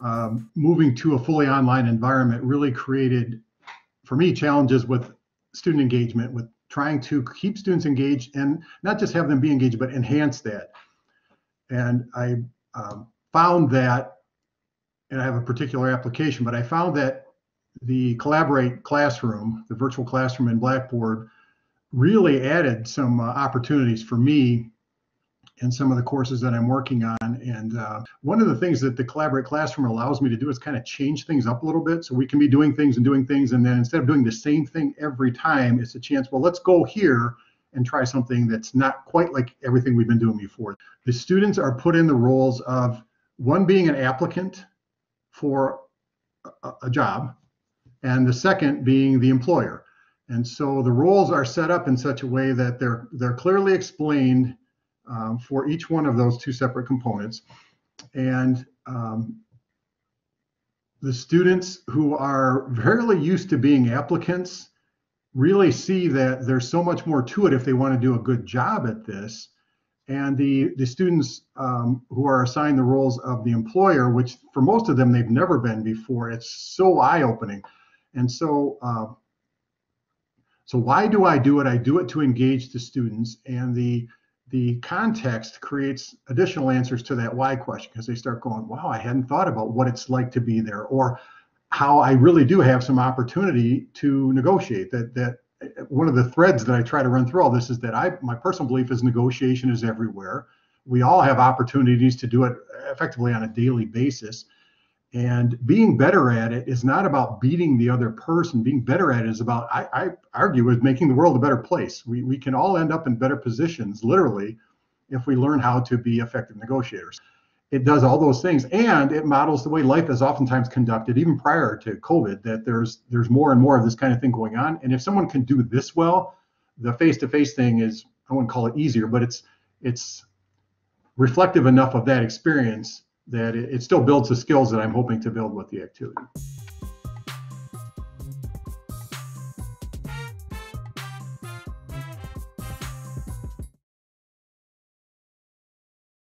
um, moving to a fully online environment really created, for me, challenges with student engagement, with trying to keep students engaged and not just have them be engaged, but enhance that. And I um, found that, and I have a particular application, but I found that the Collaborate classroom, the virtual classroom in Blackboard, really added some uh, opportunities for me in some of the courses that I'm working on. And uh, one of the things that the Collaborate Classroom allows me to do is kind of change things up a little bit. So we can be doing things and doing things. And then instead of doing the same thing every time, it's a chance, well, let's go here and try something that's not quite like everything we've been doing before. The students are put in the roles of one being an applicant for a, a job, and the second being the employer. And so the roles are set up in such a way that they're they're clearly explained um, for each one of those two separate components. And um, the students who are fairly used to being applicants really see that there's so much more to it if they want to do a good job at this. And the, the students um, who are assigned the roles of the employer, which for most of them they've never been before, it's so eye opening. And so, uh, so why do I do it? I do it to engage the students, and the the context creates additional answers to that why question because they start going, wow, I hadn't thought about what it's like to be there, or how I really do have some opportunity to negotiate. That that one of the threads that I try to run through all this is that I my personal belief is negotiation is everywhere. We all have opportunities to do it effectively on a daily basis. And being better at it is not about beating the other person. Being better at it is about, I, I argue, is making the world a better place. We, we can all end up in better positions, literally, if we learn how to be effective negotiators. It does all those things, and it models the way life is oftentimes conducted, even prior to COVID. That there's there's more and more of this kind of thing going on. And if someone can do this well, the face-to-face thing is I wouldn't call it easier, but it's it's reflective enough of that experience that it, it still builds the skills that I'm hoping to build with the activity.